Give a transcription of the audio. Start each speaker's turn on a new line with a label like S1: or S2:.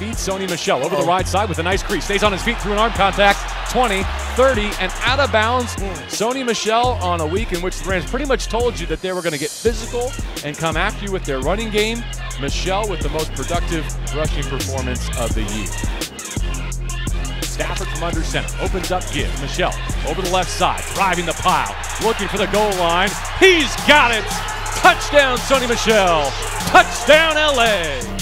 S1: Beat Sony Michel over the oh. right side with a nice crease. Stays on his feet through an arm contact. 20, 30, and out of bounds. Sony Michel on a week in which the Rams pretty much told you that they were going to get physical and come after you with their running game. Michel with the most productive rushing performance of the year. Stafford from under center opens up give. Michel over the left side, driving the pile, looking for the goal line. He's got it. Touchdown, Sony Michel. Touchdown, LA.